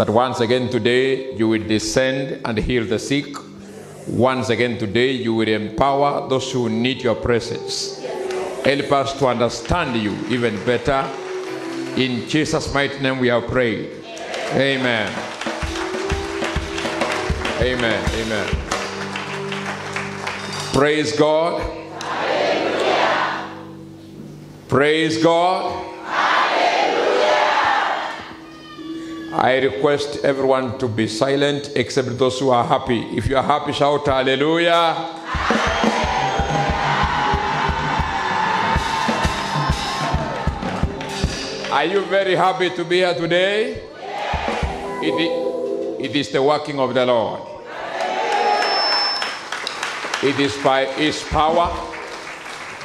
that once again today you will descend and heal the sick. Once again today you will empower those who need your presence. Help us to understand you even better. In Jesus' mighty name we have prayed. Amen. Amen. Amen. Praise God. Praise God. I request everyone to be silent except those who are happy. If you are happy, shout hallelujah. Are you very happy to be here today? It, i- it is the working of the Lord. It is by His power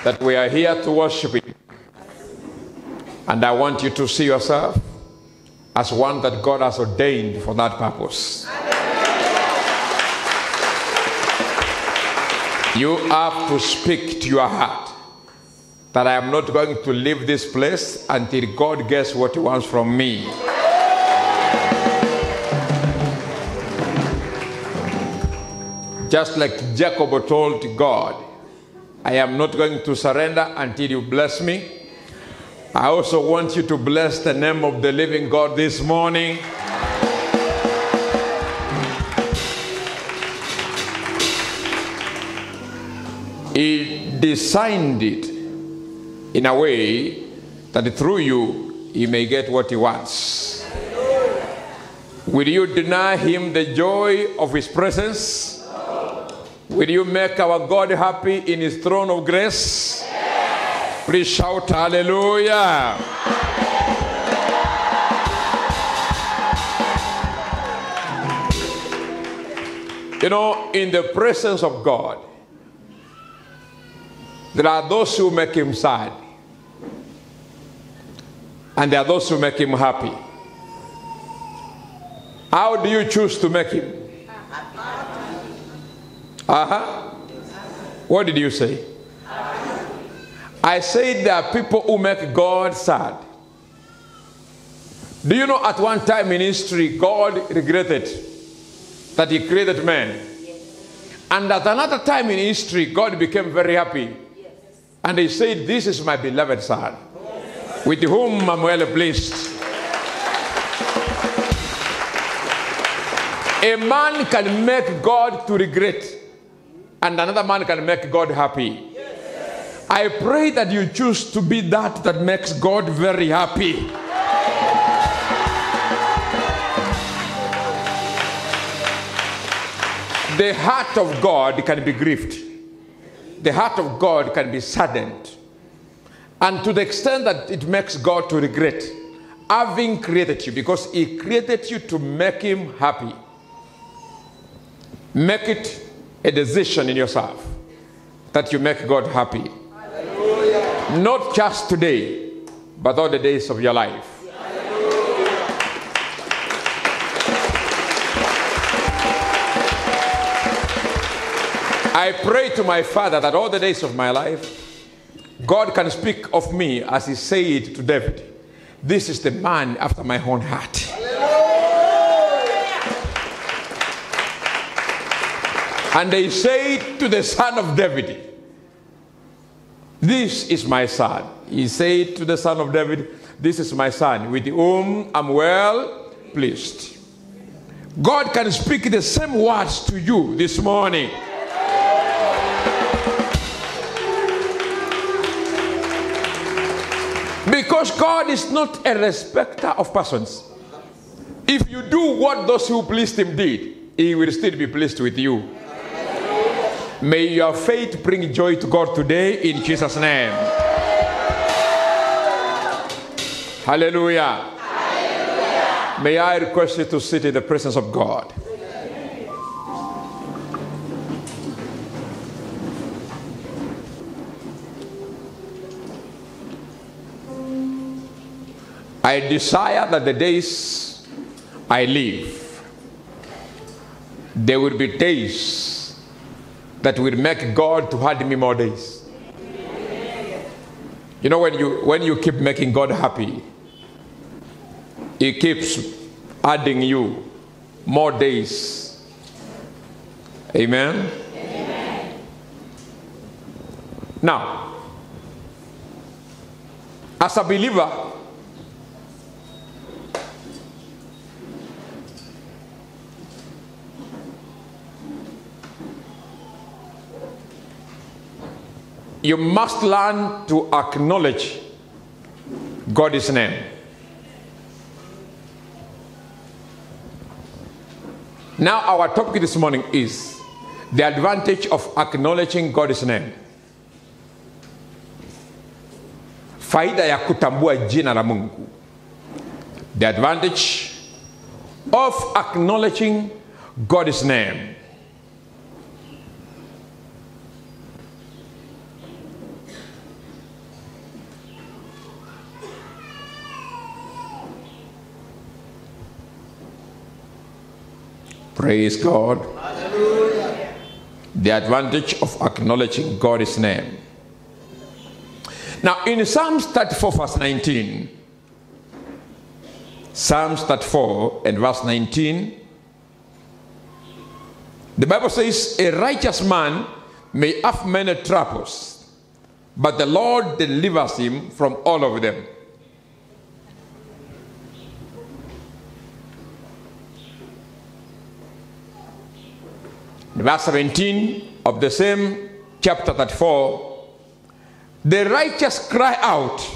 that we are here to worship Him. And I want you to see yourself as one that God has ordained for that purpose. You have to speak to your heart that I am not going to leave this place until God gets what He wants from me. Just like Jacob told God, I am not going to surrender until you bless me. I also want you to bless the name of the living God this morning. He designed it in a way that through you he may get what he wants. Will you deny him the joy of his presence? Will you make our God happy in his throne of grace? Please shout hallelujah. You know, in the presence of God, there are those who make him sad, and there are those who make him happy. How do you choose to make him? Uh huh. What did you say? I said there are people who make God sad. Do you know at one time in history, God regretted that He created man? And at another time in history, God became very happy. And He said, This is my beloved Son, with whom I'm well pleased. A man can make God to regret, and another man can make God happy. I pray that you choose to be that that makes God very happy. The heart of God can be grieved. The heart of God can be saddened. And to the extent that it makes God to regret having created you, because He created you to make Him happy. Make it a decision in yourself that you make God happy. Not just today, but all the days of your life. I pray to my Father that all the days of my life, God can speak of me as He said to David. This is the man after my own heart. And they said to the son of David, This is my son. He said to the son of David, This is my son, with whom I'm well pleased. God can speak the same words to you this morning. Because God is not a respecter of persons. If you do what those who pleased him did, he will still be pleased with you. May your faith bring joy to God today in Jesus' name. Hallelujah. May I request you to sit in the presence of God. I desire that the days I live, there will be days that will make God to add me more days. You know, when you when you keep making God happy, He keeps adding you more days. Amen. Now, as a believer, you must learn to acknowledge God's name. Now, our topic this morning is the advantage of acknowledging God's name. Faida ya kutambua jina la Mungu. The advantage of acknowledging God's name. Praise God. The advantage of acknowledging God's name. Now, in Psalms 34, verse 19, Psalms 34 and verse 19, the Bible says, A righteous man may have many troubles, but the Lord delivers him from all of them. Verse 17 of the same chapter 34 the righteous cry out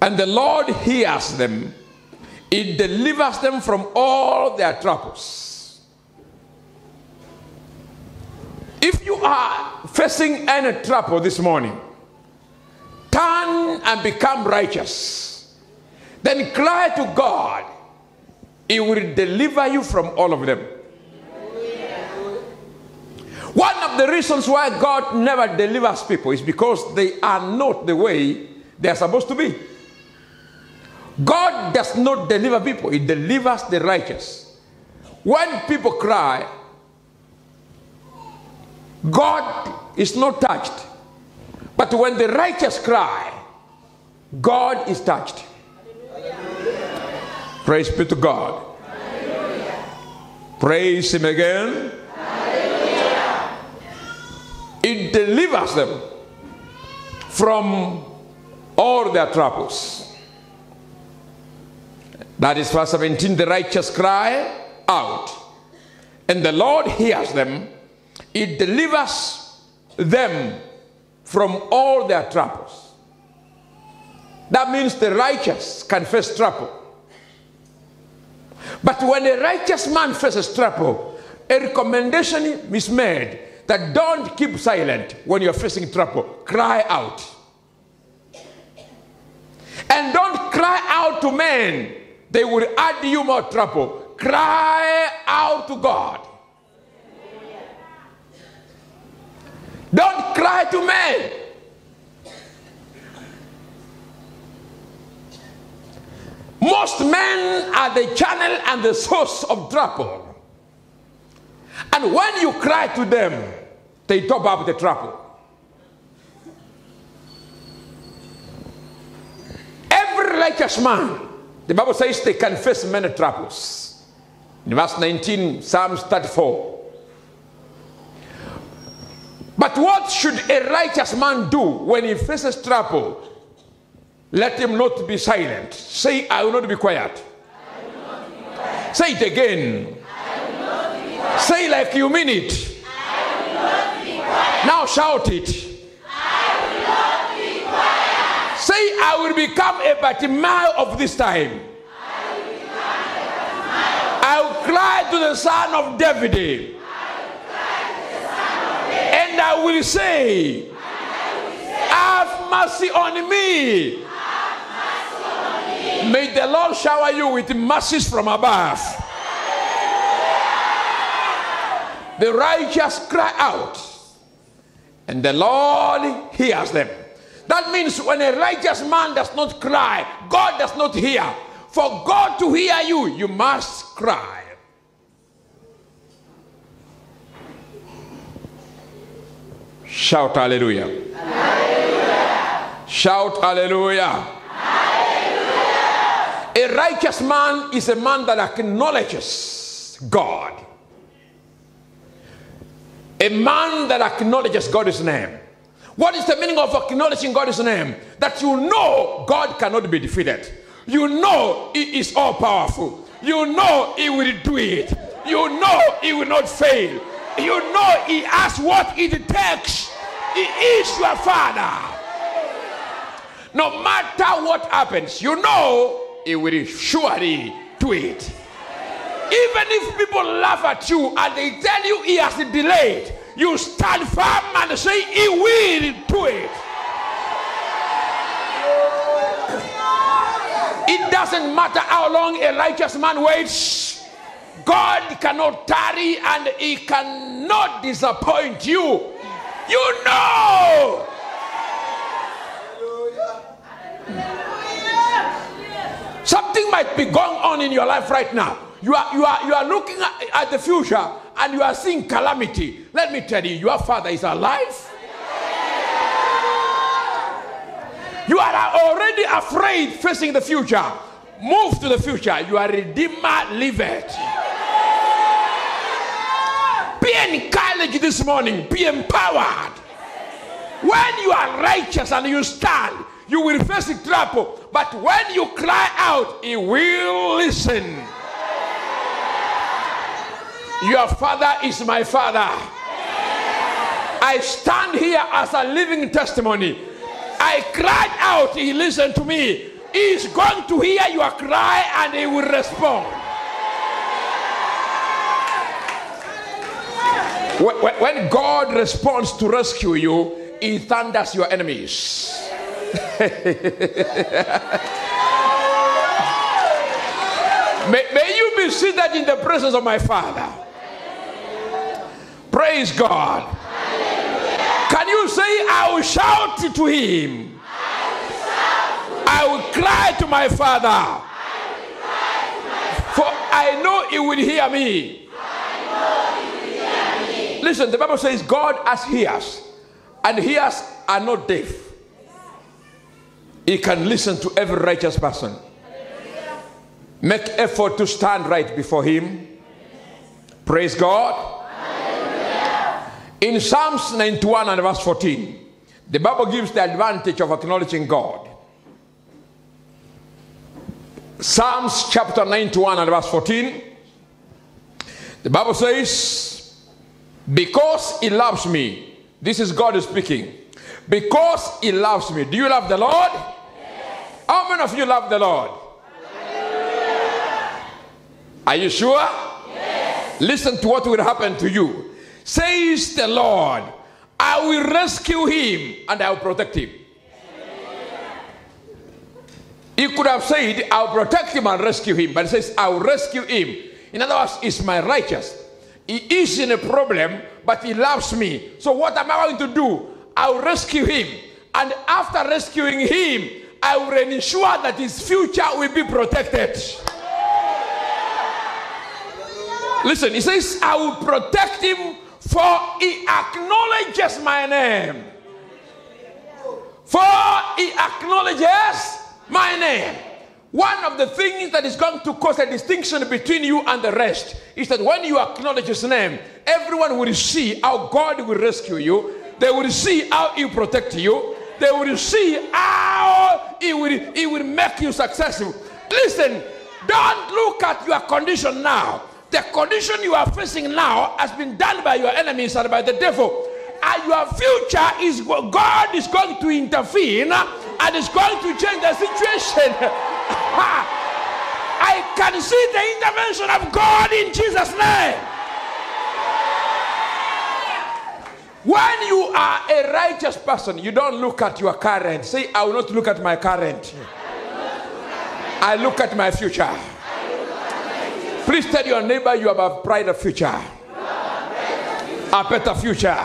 and the lord hears them. It delivers them from all their troubles. If you are facing any trouble this morning turn and become righteous. Then cry to god. He will deliver you from all of them one the reasons why God never delivers people is because they are not the way they are supposed to be. God does not deliver people, He delivers the righteous. When people cry, God is not touched. But when the righteous cry, God is touched. Praise be to God. Praise Him again. It delivers them from all their troubles. That is verse 17 the righteous cry out, and the Lord hears them. It delivers them from all their troubles. That means the righteous can face trouble. But when a righteous man faces trouble, a recommendation is made that don't keep silent when you're facing trouble. Cry out. And don't cry out to men, they will add you more trouble. Cry out to God. Don't cry to men. Most men are the channel and the source of trouble. And when you cry to them, they top up the trouble. Every righteous man, the Bible says they can face many troubles. In verse 19, Psalms 34. But what should a righteous man do when he faces trouble? Let him not be silent. Say, I will not be quiet. Not be quiet. Say it again. Say like you mean it. Now shout it. Say, I will become a Bartimaeus of this time. I will cry to the son of David. And I will say, Have mercy on me. May the Lord shower you with mercies from above. The righteous cry out, and the Lord hears them. That means when a righteous man does not cry, God does not hear. For God to hear you, you must cry. Shout hallelujah. hallelujah. Shout hallelujah. hallelujah. A A righteous man is a man that acknowledges God. A man that acknowledges God's name. What is the meaning of acknowledging God's name? That you know God cannot be defeated. You know He is all powerful. You know He will do it. You know He will not fail. You know He has what it takes. He is your Father. No matter what happens, you know He will surely do it. Even if people laugh at you and they tell you He has delayed, you stand firm and say, He will do it. It doesn't matter how long a righteous man waits, God cannot tarry and He cannot disappoint you. You know. Something might be going on in your life right now. You are, you are, you are looking at, at the future and you are seeing calamity. Let me tell you, your father is alive. You are already afraid facing the future. Move to the future. You are redeemer, live it. Be encouraged this morning. Be empowered. When you are righteous and you stand, you will face trouble. But when you cry out, He will listen. Your father is my father. I stand here as a living testimony. I cried out, He listened to me. He is going to hear your cry and He will respond. When God responds to rescue you, He thunders your enemies. may, may you be seated in the presence of my Father. Praise God. Can you say, I will shout to him? I will cry to my Father. For I know he will hear me. Listen, the Bible says God has ears, and ears are not deaf. He can listen to every righteous person. Make effort to stand right before him. Praise God. In Psalms 91 and verse 14, the Bible gives the advantage of acknowledging God. Psalms chapter 91 and verse 14, the Bible says, Because he loves me, this is God is speaking. Because he loves me. Do you love the Lord? Yes. How many of you love the Lord? Hallelujah. Are you sure? Yes. Listen to what will happen to you says the Lord, I will rescue him and I will protect him. He could have said, I'll protect him and rescue him, but he says, I'll rescue him. In other words, he's my righteous. He is in a problem, but he loves me. So what am I going to do? I'll rescue him. And after rescuing him, I will ensure that his future will be protected. Listen, he says, I will protect him for he acknowledges my name. For he acknowledges my name. One of the things that is going to cause a distinction between you and the rest is that when you acknowledge his name, everyone will see how God will rescue you. They will see how he protect you. They will see how he will, he will make you successful. Listen, don't look at your condition now. The condition you are facing now has been done by your enemies and by the devil. And your future is God is going to intervene and is going to change the situation. I can see the intervention of God in Jesus' name. When you are a righteous person, you don't look at your current. Say, I will not look at my current. I look at my future. Please tell your neighbor you have a brighter future. A better future.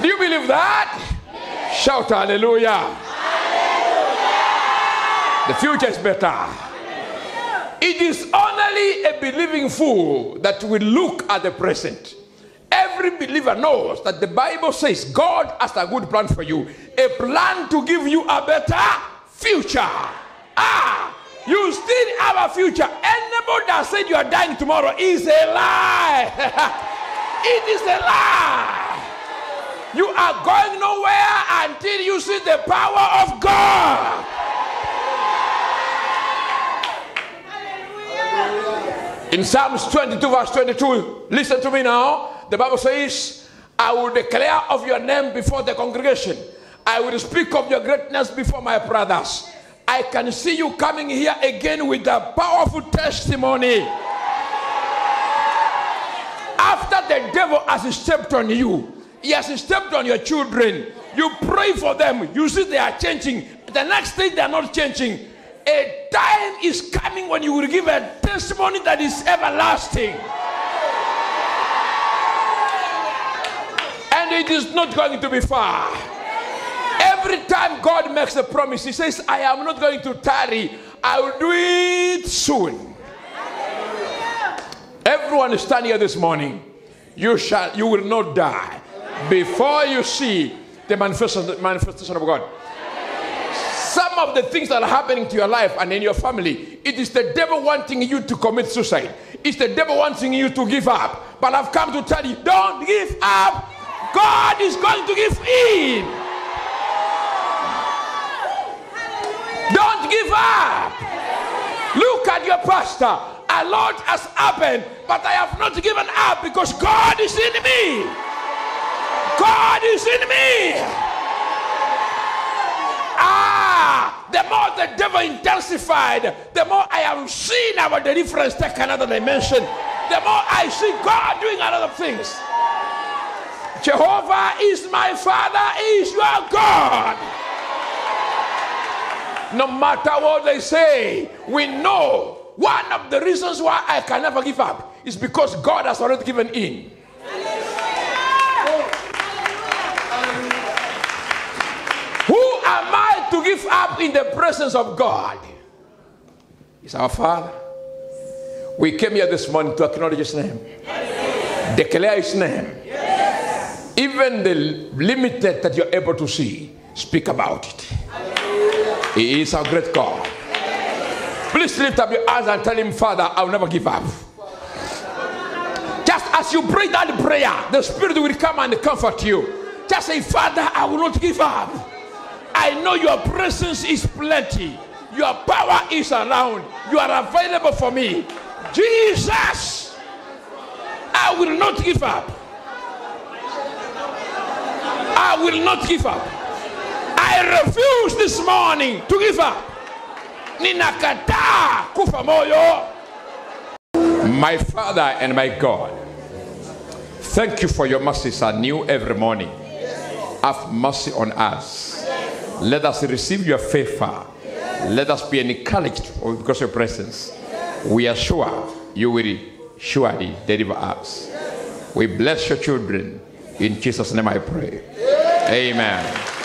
Do you believe that? Yes. Shout hallelujah. hallelujah. The future is better. It is only a believing fool that will look at the present. Every believer knows that the Bible says God has a good plan for you, a plan to give you a better future. Ah, You still have a future. Anybody that said you are dying tomorrow is a lie. it is a lie. You are going nowhere until you see the power of God. In Psalms 22, verse 22, listen to me now. The Bible says, I will declare of your name before the congregation. I will speak of your greatness before my brothers. I can see you coming here again with a powerful testimony. After the devil has stepped on you, he has stepped on your children. You pray for them. You see they are changing. The next thing they are not changing. A time is coming when you will give a testimony that is everlasting. And it is not going to be far. Time God makes a promise, He says, I am not going to tarry, I will do it soon. Everyone standing here this morning, you shall you will not die before you see the manifestation of God. Some of the things that are happening to your life and in your family, it is the devil wanting you to commit suicide. It's the devil wanting you to give up. But I've come to tell you, don't give up. God is going to give in. Don't give up. Look at your pastor. A lot has happened, but I have not given up because God is in me. God is in me. Ah, the more the devil intensified, the more I am seeing our deliverance take another dimension. The more I see God doing other things. Jehovah is my Father, is your God. No matter what they say, we know one of the reasons why I can never give up is because God has already given in. Who am I to give up in the presence of God? He's our Father. We came here this morning to acknowledge His name, declare His name. Even the limited that you're able to see, speak about it. He is our great God. Please lift up your hands and tell Him, Father, I'll never give up. Just as you pray that prayer, the Spirit will come and comfort you. Just say, Father, I will not give up. I know your presence is plenty. Your power is around. You are available for me. Jesus, I will not give up. I will not give up. I refuse this morning to give up. Ninakataa kufa moyo. My Father and my God, thank you for your mercies are new every morning. Have mercy on us. Let us receive your favor. Let us be encouraged because of your presence. We are sure you will surely deliver us. We bless your children. In Jesus' name I pray. Amen.